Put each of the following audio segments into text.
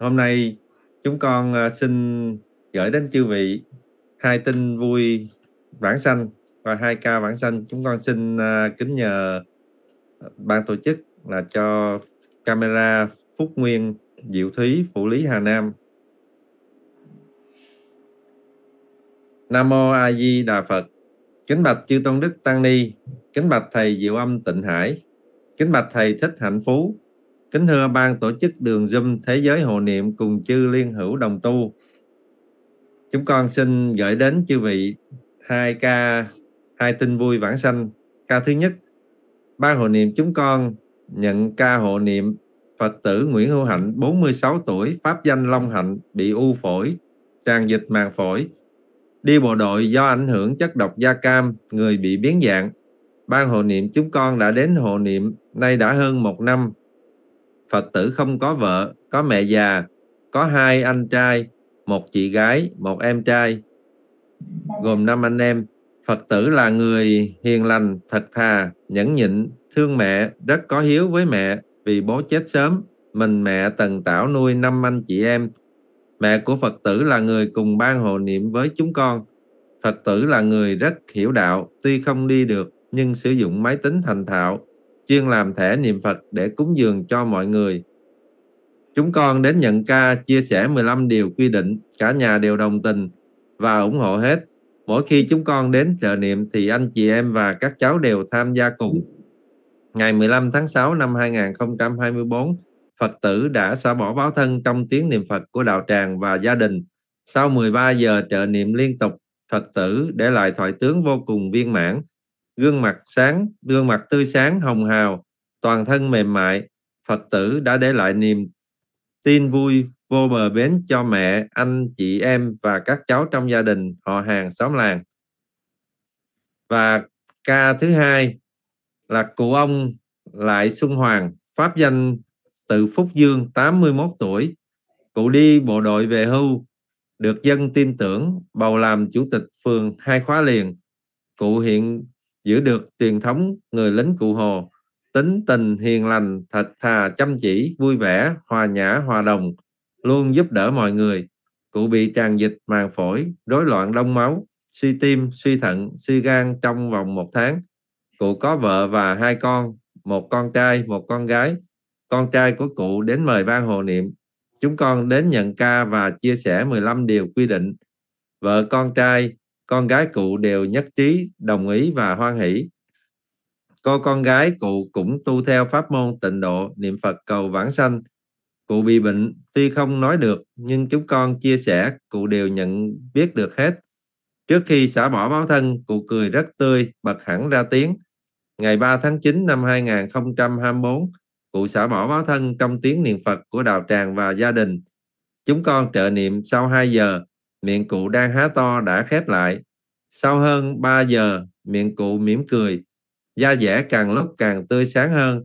Hôm nay chúng con ờ, xin gửi đến chư vị hai tin vui bản sanh và hai ca bản sanh. Chúng con xin ờ, kính nhờ ban tổ chức là cho camera Phúc Nguyên, Diệu Thúy, Phụ Lý Hà Nam. Nam mô A Di Đà Phật. Kính bạch chư tôn đức tăng ni, kính bạch thầy Diệu Âm Tịnh Hải, kính bạch thầy Thích Hạnh Phú, kính thưa ban tổ chức đường Zoom Thế giới Hồ Niệm cùng chư liên hữu đồng tu. Chúng con xin gửi đến chư vị hai ca hai tin vui vãng sanh. Ca thứ nhất, ban hộ niệm chúng con nhận ca hộ niệm Phật tử Nguyễn Hữu Hạnh 46 tuổi, pháp danh Long Hạnh bị u phổi, tràn dịch màng phổi. Đi bộ đội do ảnh hưởng chất độc da cam, người bị biến dạng. Ban hộ niệm chúng con đã đến hộ niệm nay đã hơn một năm Phật tử không có vợ, có mẹ già, có hai anh trai, một chị gái, một em trai, gồm năm anh em. Phật tử là người hiền lành, thật thà, nhẫn nhịn, thương mẹ, rất có hiếu với mẹ vì bố chết sớm. Mình mẹ tần tảo nuôi năm anh chị em. Mẹ của Phật tử là người cùng ban hộ niệm với chúng con. Phật tử là người rất hiểu đạo, tuy không đi được nhưng sử dụng máy tính thành thạo, chuyên làm thẻ niệm Phật để cúng dường cho mọi người. Chúng con đến nhận ca chia sẻ 15 điều quy định, cả nhà đều đồng tình và ủng hộ hết. Mỗi khi chúng con đến trợ niệm thì anh chị em và các cháu đều tham gia cùng. Ngày 15 tháng 6 năm 2024, Phật tử đã xả bỏ báo thân trong tiếng niệm Phật của đạo tràng và gia đình. Sau 13 giờ trợ niệm liên tục, Phật tử để lại thoại tướng vô cùng viên mãn, gương mặt sáng, gương mặt tươi sáng hồng hào, toàn thân mềm mại, Phật tử đã để lại niềm tin vui vô bờ bến cho mẹ, anh, chị em và các cháu trong gia đình, họ hàng, xóm làng. Và ca thứ hai là cụ ông Lại Xuân Hoàng, pháp danh tự Phúc Dương, 81 tuổi. Cụ đi bộ đội về hưu, được dân tin tưởng, bầu làm chủ tịch phường hai khóa liền. Cụ hiện giữ được truyền thống người lính cụ Hồ, tính tình hiền lành, thật thà, chăm chỉ, vui vẻ, hòa nhã, hòa đồng, luôn giúp đỡ mọi người. Cụ bị tràn dịch màng phổi, rối loạn đông máu, suy tim, suy thận, suy gan trong vòng một tháng. Cụ có vợ và hai con, một con trai, một con gái. Con trai của cụ đến mời ban hồ niệm. Chúng con đến nhận ca và chia sẻ 15 điều quy định. Vợ con trai con gái cụ đều nhất trí, đồng ý và hoan hỷ. Cô con gái cụ cũng tu theo pháp môn tịnh độ, niệm phật cầu vãng sanh. Cụ bị bệnh tuy không nói được, nhưng chúng con chia sẻ, cụ đều nhận biết được hết. Trước khi xả bỏ báo thân, cụ cười rất tươi, bật hẳn ra tiếng. Ngày 3 tháng 9 năm 2024 cụ xả bỏ báo thân trong tiếng niệm Phật của đạo tràng và gia đình. Chúng con trợ niệm sau 2 giờ miệng cụ đang há to đã khép lại. Sau hơn 3 giờ, miệng cụ mỉm cười, da dẻ càng lúc càng tươi sáng hơn.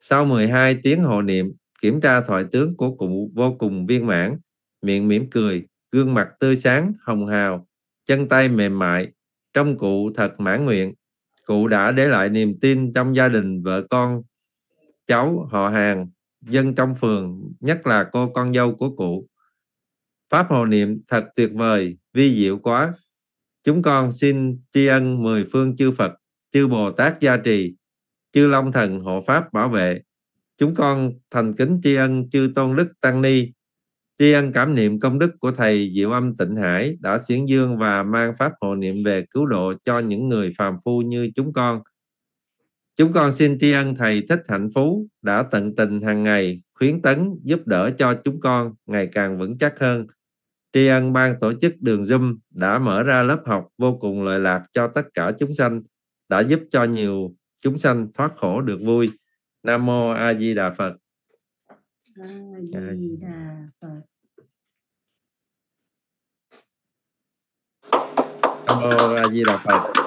Sau 12 tiếng hộ niệm, kiểm tra thoại tướng của cụ vô cùng viên mãn, miệng mỉm cười, gương mặt tươi sáng, hồng hào, chân tay mềm mại, trong cụ thật mãn nguyện. Cụ đã để lại niềm tin trong gia đình, vợ con, cháu, họ hàng, dân trong phường, nhất là cô con dâu của cụ. Pháp hồ niệm thật tuyệt vời, vi diệu quá. Chúng con xin tri ân mười phương chư Phật, chư Bồ Tát gia trì, chư Long Thần hộ Pháp bảo vệ. Chúng con thành kính tri ân chư Tôn Đức Tăng Ni, tri ân cảm niệm công đức của Thầy Diệu Âm Tịnh Hải đã xiển dương và mang Pháp hộ niệm về cứu độ cho những người phàm phu như chúng con. Chúng con xin tri ân Thầy Thích Hạnh Phú đã tận tình hàng ngày khuyến tấn giúp đỡ cho chúng con ngày càng vững chắc hơn tri ân ban tổ chức đường Zoom đã mở ra lớp học vô cùng lợi lạc cho tất cả chúng sanh, đã giúp cho nhiều chúng sanh thoát khổ được vui. Nam mô A Di Đà Phật. A Di Đà Phật. Nam mô A Di Đà Phật.